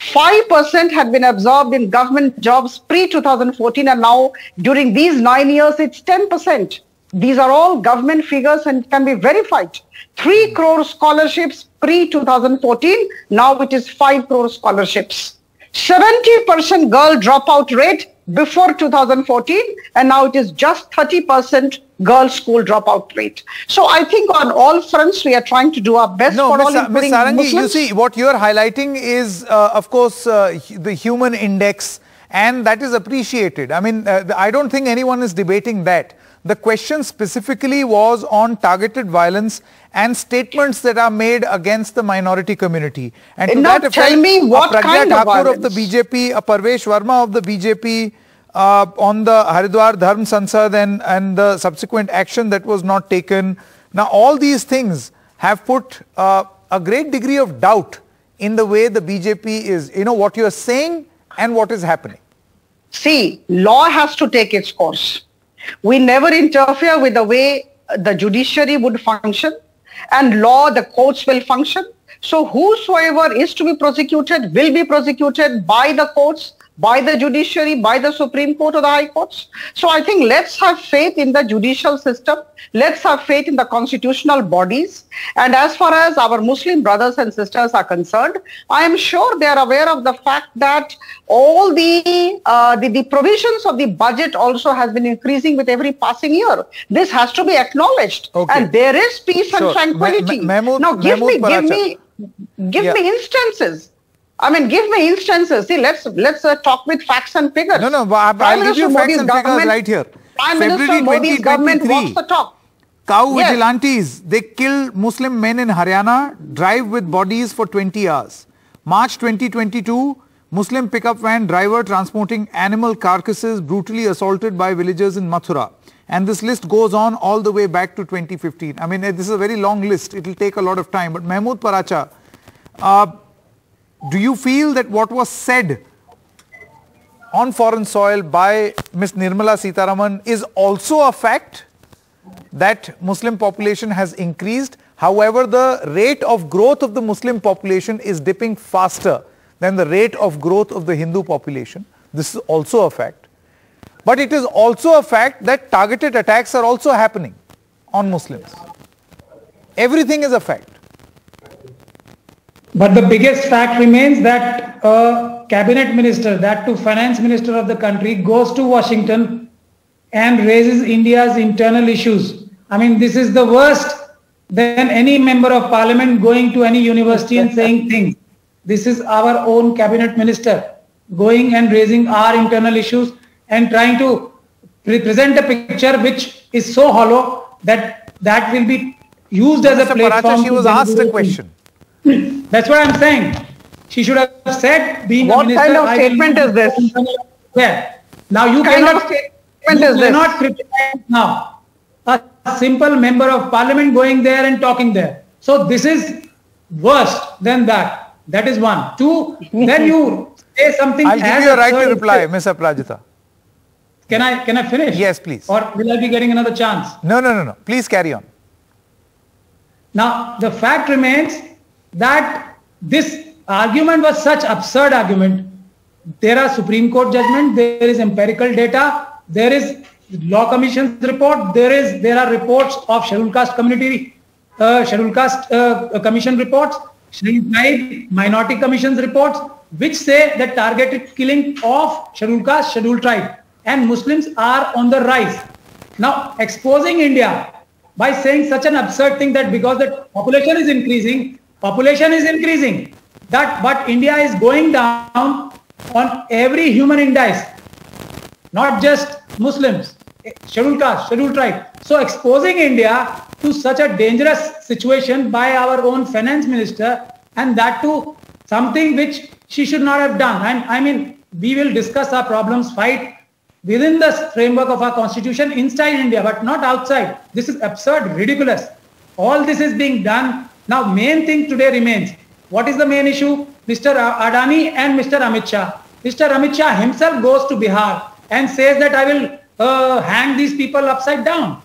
5% had been absorbed in government jobs pre-2014 and now during these nine years, it's 10%. These are all government figures and can be verified. 3 crore scholarships pre-2014, now it is 5 crore scholarships. 70% girl dropout rate before 2014 and now it is just 30% girls school dropout rate. So I think on all fronts we are trying to do our best no, for Ms. all Ms. Sarangi, Muslims. you see what you are highlighting is uh, of course uh, the human index and that is appreciated. I mean uh, I don't think anyone is debating that. The question specifically was on targeted violence and statements that are made against the minority community. And to Now that tell effect, me what a Pragya kind of Thakur of the? BJP, a Pravesh Verma of the BJP uh, on the Haridwar Dharm Sansad and, and the subsequent action that was not taken. Now all these things have put uh, a great degree of doubt in the way the BJP is, you know, what you are saying and what is happening. See, law has to take its course. We never interfere with the way the judiciary would function and law, the courts will function. So whosoever is to be prosecuted will be prosecuted by the courts, by the judiciary, by the Supreme Court or the High Courts. So I think let's have faith in the judicial system. Let's have faith in the constitutional bodies. And as far as our Muslim brothers and sisters are concerned, I am sure they are aware of the fact that all the, uh, the, the provisions of the budget also has been increasing with every passing year. This has to be acknowledged. Okay. And there is peace Sure. and tranquility. Ma- Ma- now give me, give me, give Yeah. me instances. I mean, give me instances. See, let's let's uh, talk with facts and figures. No, no, but I- Prime I'll give you facts Modi's and figures right here. Prime Minister Modi's government 2023. walks the talk. Cow Yes. vigilantes, they kill Muslim men in Haryana, drive with bodies for 20 hours. March 2022, Muslim pickup van driver transporting animal carcasses brutally assaulted by villagers in Mathura. And this list goes on all the way back to 2015. I mean, this is a very long list. It will take a lot of time. But Mahmood Paracha, uh, do you feel that what was said on foreign soil by Ms. Nirmala Sitharaman is also a fact? that Muslim population has increased. However, the rate of growth of the Muslim population is dipping faster than the rate of growth of the Hindu population. This is also a fact. But it is also a fact that targeted attacks are also happening on Muslims. Everything is a fact. But the biggest fact remains that a cabinet minister, that to finance minister of the country, goes to Washington and raises India's internal issues. I mean, this is the worst than any member of parliament going to any university and saying things. This is our own cabinet minister. going and raising our internal issues and trying to present a picture which is so hollow that that will be used as Mr. a platform. Paracha, she was asked a question. That's what I'm saying. She should have said, being What a minister, kind of I statement is this? affairs. Now you Kind of statement you is this? cannot criticize now a simple member of parliament going there and talking there. So this is worse than that. That is one. Two, then you say something. I'll give you a right to reply, Ms. Aparajita. Can I can I finish? Yes, please. Or will I be getting another chance? No, no, no, no. Please carry on. Now, the fact remains that this argument was such absurd argument. There are Supreme Court judgment, there is empirical data, there is law commission's report, there is there are reports of scheduled caste community, uh, scheduled caste uh, commission reports, tribe minority commission's reports, which say that targeted killing of scheduled caste, scheduled tribe and Muslims are on the rise. Now, exposing India by saying such an absurd thing that because the population is increasing, population is increasing, that but India is going down on every human index, not just Muslims, eh, scheduled caste, scheduled tribe. So exposing India to such a dangerous situation by our own finance minister and that to something which she should not have done. And I mean, we will discuss our problems, fight within the framework of our constitution inside India, but not outside. This is absurd, ridiculous. All this is being done. Now, main thing today remains. What is the main issue? Mr. Adani and Mr. Amit Shah. Mr. Amit Shah himself goes to Bihar and says that I will uh, hang these people upside down.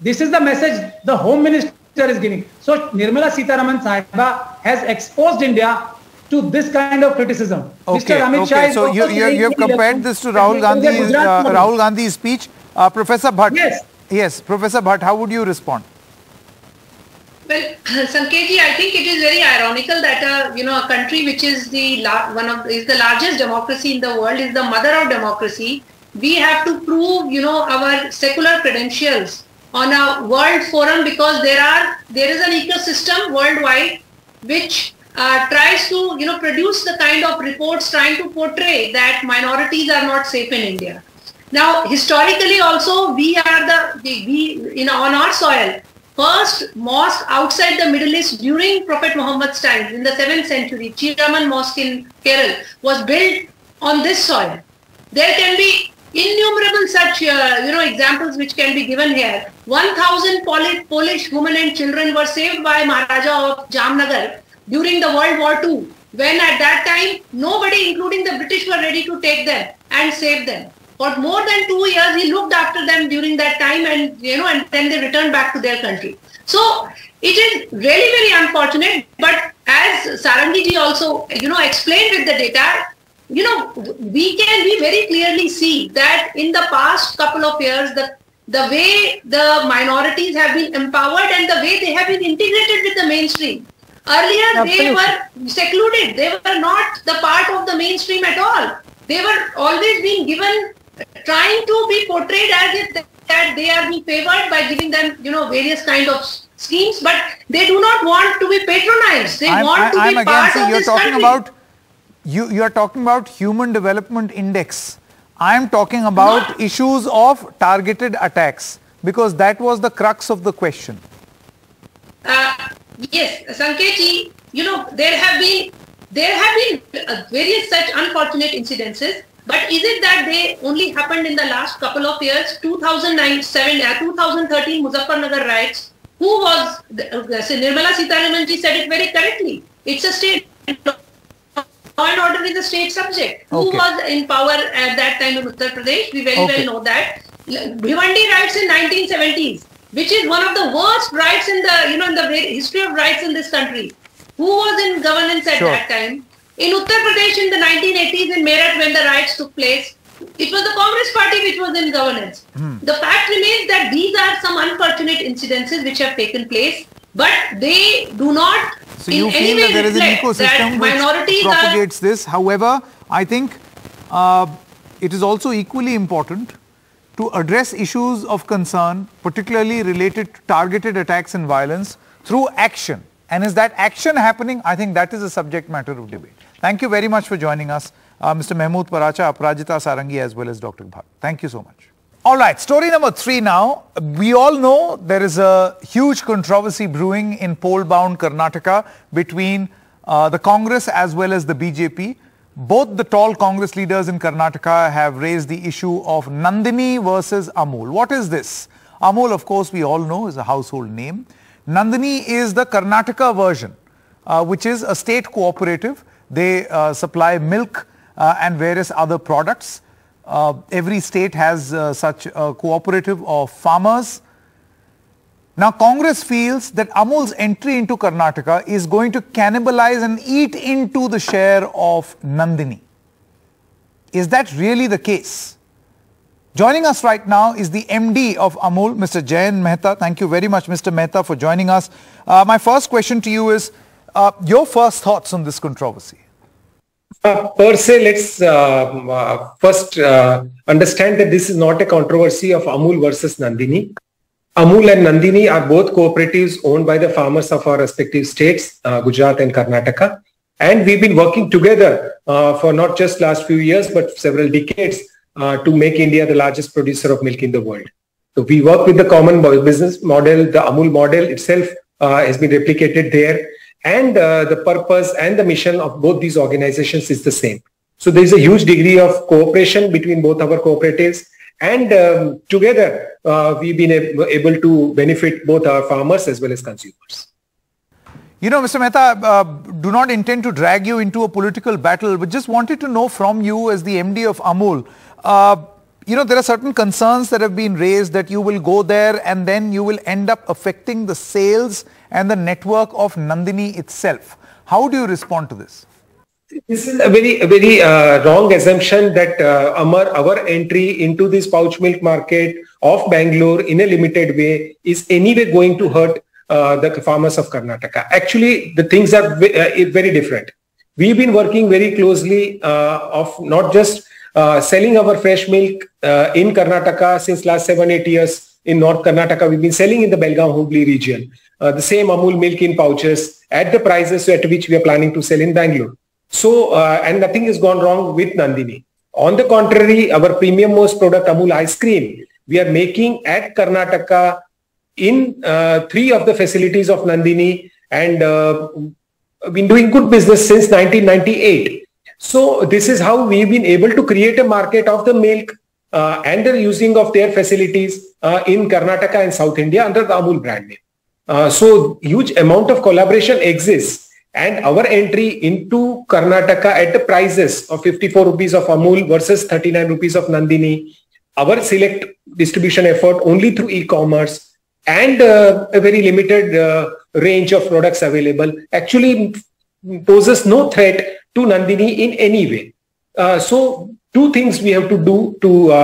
This is the message the Home Minister is giving. So Nirmala Sitharaman Sahiba has exposed India to this kind of criticism. Okay, Mr. Amit Shah okay. is So you, you, you have compared this to Rahul there is a Gandhi's, uh. Rahul Gandhi's speech. Uh, Professor Bhatt. Yes. Yes, Professor Bhatt, how would you respond? Well, Sanketji, I think it is very ironical that a you know a country which is the one of is the largest democracy in the world is the mother of democracy. We have to prove you know our secular credentials on a world forum because there are there is an ecosystem worldwide which uh, tries to you know produce the kind of reports trying to portray that minorities are not safe in India. Now, historically also, we are the, the we in on our soil first mosque outside the Middle East during Prophet Muhammad's time in the 7th century, Cheraman Mosque in Kerala was built on this soil. There can be innumerable such uh, you know examples which can be given here. 1,000 Poli- Polish women and children were saved by Maharaja of Jamnagar during the World War II when at that time nobody including the British were ready to take them and save them. For more than two years, he looked after them during that time, and you know, and then they returned back to their country. So it is really very unfortunate. But as Sarangi ji also, you know, explained with the data, you know, we can we very clearly see that in the past couple of years, the the way the minorities have been empowered and the way they have been integrated with the mainstream. Earlier, they were secluded. They were not the part of the mainstream at all. They were always being given, trying to be portrayed as if that they are being favored by giving them, you know, various kind of schemes, but they do not want to be patronized. They I'm, want I- to I'm be again part saying of you're this talking country. about you you are talking about human development index. I am talking about issues of targeted attacks because that was the crux of the question. Uh, yes, Sanketji, you know, there have been there have been uh, various such unfortunate incidences, but is it that they only happened in the last couple of years? 2009, 7, uh, 2013 Muzaffarnagar riots. Who was the, uh, Nirmala Sitharaman ji said it very correctly. It's a state law and order is a state subject. Who Okay. was in power at that time in Uttar Pradesh? We very Okay. well know that. Bhiwandi riots in 1970s, which is one of the worst riots in the you know in the very history of riots in this country. Who was in governance at Sure. that time? In Uttar Pradesh in the 1980s in Meerut when the riots took place, it was the Congress party which was in governance. Hmm. The fact remains that these are some unfortunate incidences which have taken place, but they do not So in you any feel way that there is an ecosystem which minorities are propagates this. However, I think uh, it is also equally important to address issues of concern, particularly related to targeted attacks and violence through action. And is that action happening? I think that is a subject matter of debate. Thank you very much for joining us. uh, Mr. Mehmood Paracha, Aparajita Sarangi, as well as Dr. Bhat. Thank you so much. All right, story number three now. We all know there is a huge controversy brewing in poll-bound Karnataka between uh, the Congress as well as the BJP. Both the tall Congress leaders in Karnataka have raised the issue of Nandini versus Amul. What is this? Amul, of course, we all know is a household name. Nandini is the Karnataka version, uh, which is a state cooperative. They uh, supply milk uh, and various other products. Uh, every state has such a cooperative of farmers. Now Congress feels that Amul's entry into Karnataka is going to cannibalize and eat into the share of Nandini. Is that really the case? Joining us right now is the MD of Amul, Mr. Jayen Mehta. Thank you very much, Mr. Mehta, for joining us. Uh, my first question to you is uh, your first thoughts on this controversy. Uh, per se, let's um, uh, first uh, understand that this is not a controversy of Amul versus Nandini. Amul and Nandini are both cooperatives owned by the farmers of our respective states, uh, Gujarat and Karnataka. And we've been working together for not just last few years, but several decades uh, to make India the largest producer of milk in the world. So we work with the common business model. The Amul model itself uh, has been replicated there. And uh, the purpose and the mission of both these organizations is the same. So there is a huge degree of cooperation between both our cooperatives. And um, together, uh, we've been able to benefit both our farmers as well as consumers. You know, Mr. Mehta, uh, do not intend to drag you into a political battle, but just wanted to know from you as the MD of Amul, uh, you know, there are certain concerns that have been raised that you will go there and then you will end up affecting the sales and the network of Nandini itself. How do you respond to this? This is a very, a very uh, wrong assumption that uh, our, our entry into this pouch milk market of Bangalore in a limited way is anyway going to hurt uh, the farmers of Karnataka. Actually, the things are uh, very different. We've been working very closely uh, of not just uh, selling our fresh milk in Karnataka since last seven, eight years in North Karnataka. We've been selling in the Belgaum Hubli region. Uh, the same Amul milk in pouches at the prices at which we are planning to sell in Bangalore. So, uh, and nothing has gone wrong with Nandini. On the contrary, our premium most product Amul ice cream, we are making at Karnataka in uh, three of the facilities of Nandini and uh, been doing good business since 1998. So this is how we've been able to create a market of the milk uh, and the using of their facilities uh, in Karnataka and South India under the Amul brand name. Uh, so huge amount of collaboration exists and our entry into Karnataka at the prices of 54 rupees of Amul versus 39 rupees of Nandini, our select distribution effort only through e-commerce and uh, a very limited uh, range of products available actually poses no threat to Nandini in any way. Uh, so two things we have to do to uh,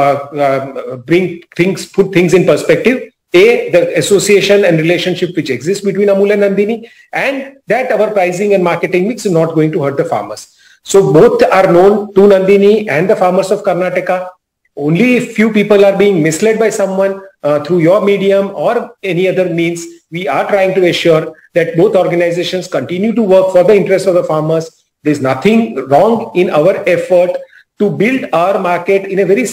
uh, bring things, put things in perspective. A, the association and relationship which exists between Amul and Nandini and that our pricing and marketing mix is not going to hurt the farmers. So both are known to Nandini and the farmers of Karnataka. Only if few people are being misled by someone uh, through your medium or any other means, we are trying to assure that both organizations continue to work for the interest of the farmers there's nothing wrong in our effort to build our market in a very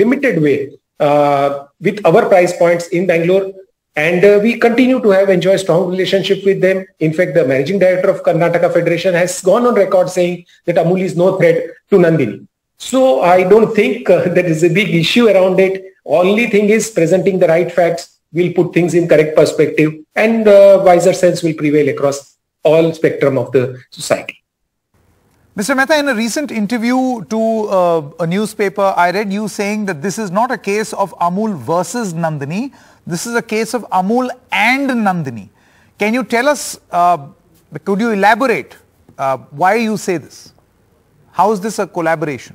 limited way uh, with our price points in Bangalore. And uh, we continue to have enjoy strong relationship with them. In fact, the managing director of Karnataka Federation has gone on record saying that Amul is no threat to Nandini. So I don't think uh, there is a big issue around it. Only thing is presenting the right facts will put things in correct perspective and uh, wiser sense will prevail across all spectrum of the society. Mr. Mehta, in a recent interview to uh, a newspaper, I read you saying that this is not a case of Amul versus Nandini. This is a case of Amul and Nandini. Can you tell us, uh, could you elaborate uh, why you say this? How is this a collaboration?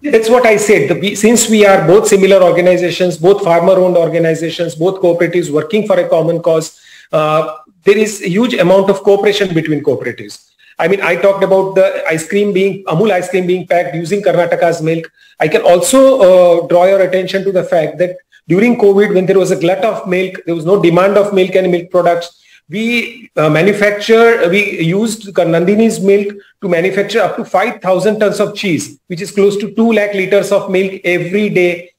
That's what I said. The, since we are both similar organizations, both farmer-owned organizations, both cooperatives working for a common cause, uh, there is a huge amount of cooperation between cooperatives. I mean, I talked about the ice cream being, Amul ice cream being packed using Karnataka's milk. I can also uh, draw your attention to the fact that during COVID, when there was a glut of milk, there was no demand of milk and milk products. we uh, manufacture, we used Nandini's milk to manufacture up to 5,000 tons of cheese, which is close to 2 lakh liters of milk every day.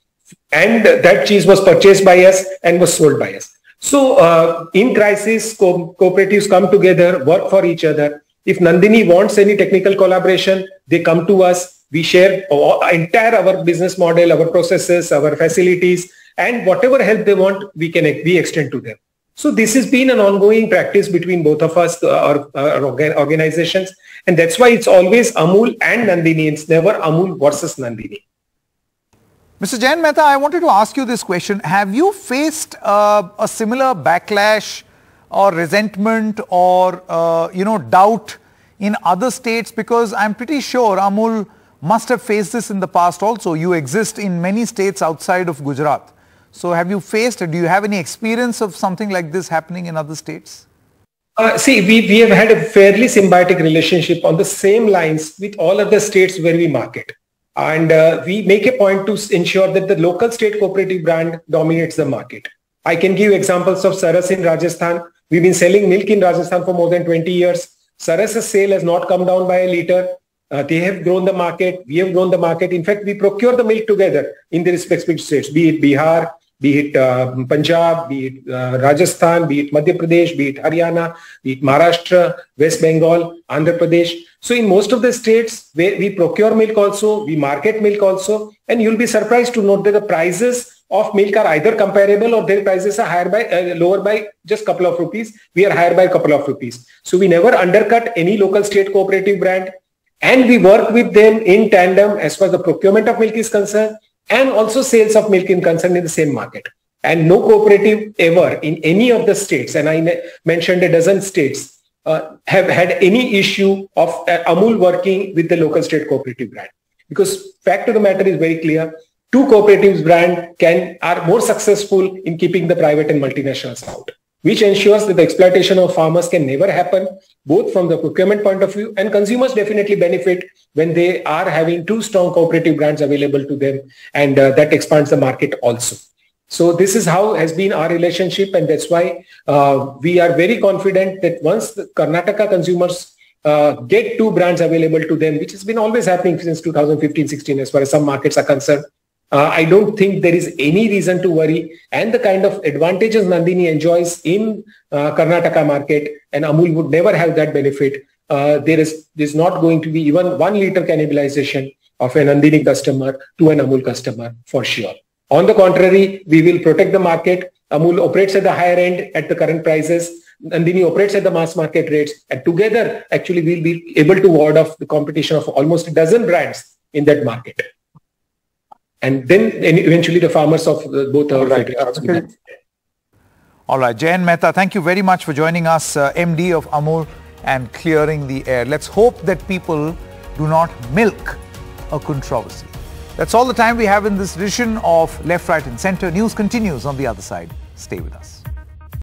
And that cheese was purchased by us and was sold by us. So uh, in crisis, co- cooperatives come together, work for each other. If Nandini wants any technical collaboration, they come to us. We share all, entire our business model, our processes, our facilities, and whatever help they want, we can we extend to them. So this has been an ongoing practice between both of us, uh, our, our organizations, and that's why it's always Amul and Nandini. It's never Amul versus Nandini. Mr. Jayen Mehta, I wanted to ask you this question. Have you faced uh, a similar backlash or resentment or, uh, you know, doubt in other states? Because I'm pretty sure Amul must have faced this in the past also. You exist in many states outside of Gujarat. So have you faced, do you have any experience of something like this happening in other states? Uh, see, we, we have had a fairly symbiotic relationship on the same lines with all other states where we market. And uh, we make a point to ensure that the local state cooperative brand dominates the market. I can give examples of Saras in Rajasthan. We've been selling milk in Rajasthan for more than 20 years. Saras's sale has not come down by a liter. Uh, they have grown the market. We have grown the market. In fact, we procure the milk together in the respective states, be it Bihar, be it uh, Punjab, be it uh, Rajasthan, be it Madhya Pradesh, be it Haryana, be it Maharashtra, West Bengal, Andhra Pradesh. So in most of the states where we procure milk also, we market milk also, and you'll be surprised to note that the prices of milk are either comparable or their prices are higher by uh, lower by just a couple of rupees. We are higher by a couple of rupees. So we never undercut any local state cooperative brand, and we work with them in tandem as far as the procurement of milk is concerned, and also sales of milk in concerned in the same market. And no cooperative ever in any of the states, and I mentioned a dozen states, uh, have had any issue of uh, Amul working with the local state cooperative brand. Because fact of the matter is very clear. Two cooperatives brand can are more successful in keeping the private and multinationals out, which ensures that the exploitation of farmers can never happen, both from the procurement point of view and consumers definitely benefit when they are having two strong cooperative brands available to them and uh, that expands the market also. So this is how has been our relationship and that's why uh, we are very confident that once the Karnataka consumers uh, get two brands available to them, which has been always happening since 2015-16 as far as some markets are concerned, uh, I don't think there is any reason to worry. And the kind of advantages Nandini enjoys in uh, Karnataka market and Amul would never have that benefit. Uh, there is there's not going to be even one liter cannibalization of a Nandini customer to an Amul customer for sure. On the contrary, we will protect the market. Amul operates at the higher end at the current prices. Nandini operates at the mass market rates. And together, actually, we'll be able to ward off the competition of almost a dozen brands in that market. And then eventually the farmers of both our right. Okay. All right, Jayen Mehta, thank you very much for joining us, uh, MD of Amul and clearing the air. Let's hope that people do not milk a controversy. That's all the time we have in this edition of Left, Right and Center. News continues on the other side. Stay with us.